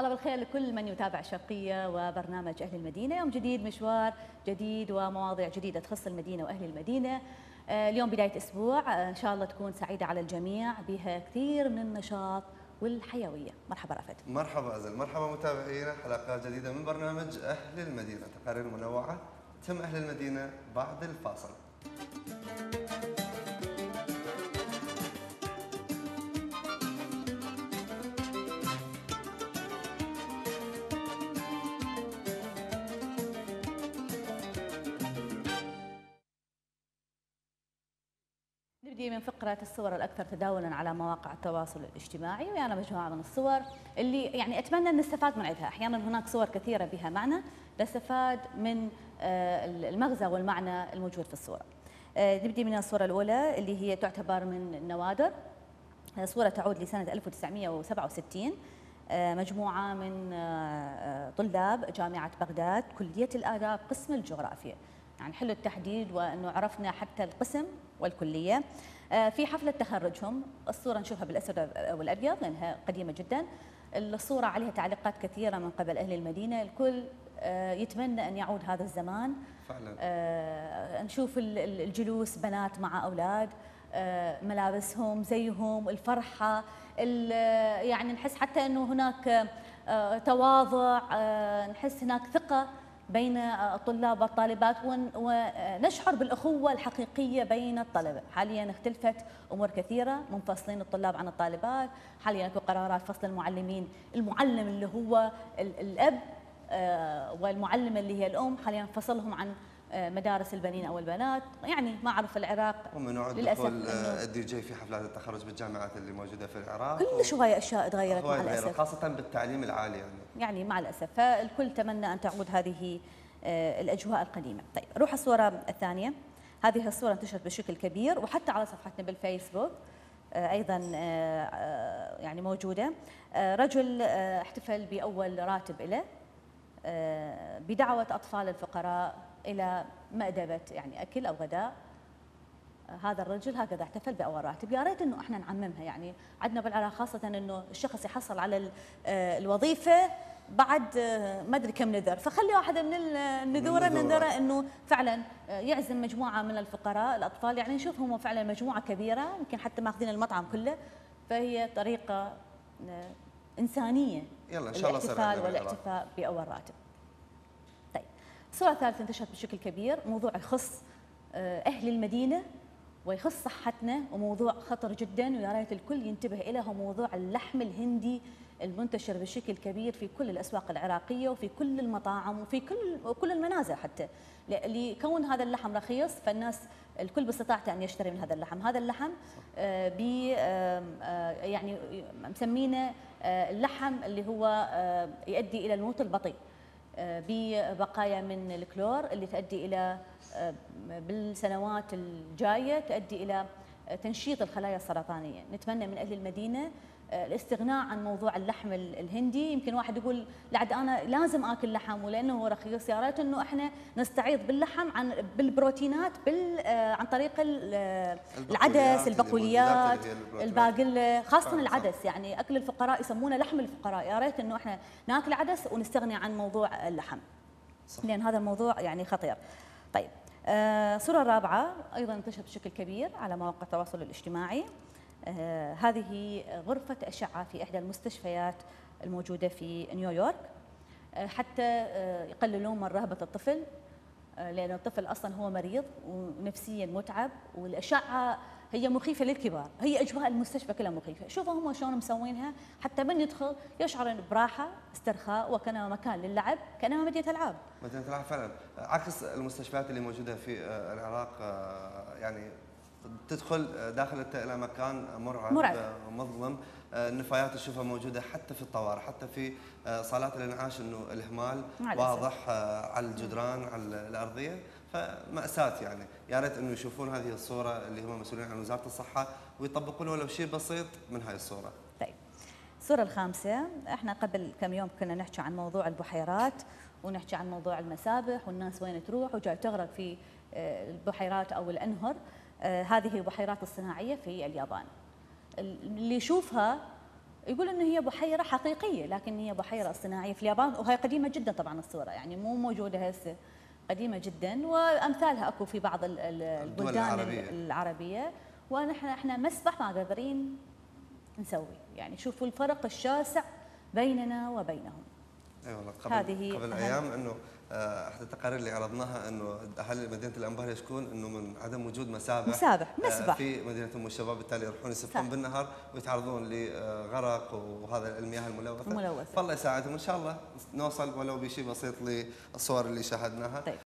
الله بالخير لكل من يتابع شرقية وبرنامج أهل المدينة. يوم جديد مشوار جديد ومواضيع جديدة تخص المدينة وأهل المدينة. آه، اليوم بداية أسبوع. آه، إن شاء الله تكون سعيدة على الجميع بها كثير من النشاط والحيوية. مرحبا رفت مرحبا أزل. مرحبا متابعينا حلقات جديدة من برنامج أهل المدينة. تقارير منوعة. تم أهل المدينة بعد الفاصل. نبدي من فقرة الصور الأكثر تداولا على مواقع التواصل الاجتماعي ويانا مجموعة من الصور اللي يعني أتمنى أن نستفاد من عندها أحيانا هناك صور كثيرة بها معنى نستفاد من آه، المغزى والمعنى الموجود في الصورة. آه، نبدي من الصورة الأولى اللي هي تعتبر من النوادر. آه، صورة تعود لسنة 1967 مجموعة من طلاب جامعة بغداد كلية الآداب قسم الجغرافيا. يعني حلو التحديد وأنه عرفنا حتى القسم والكلية. آه، في حفلة تخرجهم. الصورة نشوفها بالأسود والأبيض لأنها قديمة جدا. الصورة عليها تعليقات كثيرة من قبل أهل المدينة. الكل آه، يتمنى أن يعود هذا الزمان. فعلا. آه، نشوف الجلوس بنات مع أولاد. ملابسهم زيهم الفرحة يعني نحس حتى أنه هناك تواضع نحس هناك ثقة. بين الطلاب والطالبات ونشعر بالأخوة الحقيقية بين الطلبة حاليا اختلفت أمور كثيرة منفصلين الطلاب عن الطالبات. حاليا اكو قرارات فصل المعلمين المعلم اللي هو الأب آه، والمعلمة اللي هي الأم. حاليا فصلهم عن مدارس البنين أو البنات. يعني ما أعرف العراق وممنوع دخول الدي جي في حفلات التخرج بالجامعات اللي موجودة في العراق. كل شوية أشياء تغيرت مع الأسف. خاصة بالتعليم العالي يعني. يعني مع الأسف. فالكل تمنى أن تعود هذه آه، الأجواء القديمة. طيب روح الصورة الثانية. هذه الصورة انتشرت بشكل كبير وحتى على صفحتنا بالفيسبوك آه، أيضا يعني موجودة. رجل احتفل بأول راتب له بدعوة أطفال الفقراء إلى مأدبة يعني أكل أو غداء. هذا الرجل هكذا احتفل باول راتب يا ريت إنه إحنا نعممها يعني عندنا بالعراق خاصة إنه الشخص يحصل على آه، الوظيفة بعد آه، ما أدري كم نذر. فخلي واحدة من النذوره ننذره إنه فعلا آه، يعزم مجموعة من الفقراء الأطفال. يعني نشوفهم فعلا مجموعة كبيرة يمكن حتى ماخذين المطعم كله. فهي طريقة إنسانية. يلا إن شاء الله الاحتفال والاحتفاء باول راتب الصورة الثالثة انتشرت بشكل كبير موضوع يخص آه، أهل المدينة ويخص صحتنا وموضوع خطر جدا ويا ريت الكل ينتبه إليه هو موضوع اللحم الهندي المنتشر بشكل كبير في كل الأسواق العراقية وفي كل المطاعم وفي كل كل المنازل حتى لكون هذا اللحم رخيص فالناس الكل باستطاعته أن يشتري من هذا اللحم، هذا اللحم آه، ب آه، يعني مسمينه اللحم اللي هو يؤدي إلى الموت البطيء. ببقايا من الكلور اللي تؤدي إلى آه، بالسنوات الجاية تؤدي إلى تنشيط الخلايا السرطانية، نتمنى من أهل المدينة الاستغناء عن موضوع اللحم الهندي. يمكن واحد يقول لعد أنا لازم آكل لحم ولأنه هو رخيص. يا ريت إنه إحنا نستعيض باللحم عن بالبروتينات بال آه، عن طريق العدس البقوليات الباقله خاصة العدس. يعني أكل الفقراء يسمونه لحم الفقراء. يا ريت إنه إحنا ناكل عدس ونستغني عن موضوع اللحم. صح. لأن هذا الموضوع يعني خطير. طيب الصورة آه الرابعة أيضا انتشرت بشكل كبير على مواقع التواصل الاجتماعي. هذه غرفة أشعة في إحدى المستشفيات الموجودة في نيويورك. آه، حتى آه، يقللون من رهبة الطفل لأن الطفل أصلا هو مريض ونفسيا متعب والأشعة هي مخيفة للكبار. هي أجواء المستشفى كلها مخيفة. شوفوا هم شلون مسوينها. حتى من يدخل يشعر براحة استرخاء وكانما مكان للعب كانما مدينة ألعاب. مدينة ألعاب فعلا. عكس المستشفيات اللي موجودة في العراق يعني تدخل داخل إلى مكان مرعب, مرعب. مظلم النفايات تشوفها موجودة حتى في الطوارئ حتى في صالات الإنعاش إنه الإهمال واضح على الجدران على الأرضية فمأساة يعني يا ريت إنه يشوفون هذه الصورة اللي هم مسؤولين عن وزارة الصحة ويطبقون ولو شيء بسيط من هاي الصورة. طيب. الصورة الخامسة إحنا قبل كم يوم كنا نحكي عن موضوع البحيرات ونحكي عن موضوع المسابح والناس وين تروح وجاي تغرق في البحيرات أو الأنهر آه، هذه البحيرات الصناعية في اليابان. اللي يشوفها يقول إنه هي بحيرة حقيقية لكن هي بحيرة صناعية في اليابان وهي قديمة جدا طبعا الصورة يعني مو موجودة هسه قديمة جدا. وأمثالها أكو في بعض ال- ال- البلدان العربية. العربية. ونحن إحنا مسبح ما قادرين نسوي يعني شوفوا الفرق الشاسع بيننا وبينهم. اي والله قبل هذه قبل. أيام إنه آه، احدى التقارير اللي عرضناها إنه اهالي مدينة الأنبار يشكون إنه من عدم وجود مسابح مسابح، آه، مسبح. في مدينة أم الشباب بالتالي يروحون يسبحون. بالنهار ويتعرضون لغرق وهذا المياه الملوثة الملوثة. فالله يساعدهم إن شاء الله نوصل ولو بشيء بسيط للصور اللي شاهدناها طيب.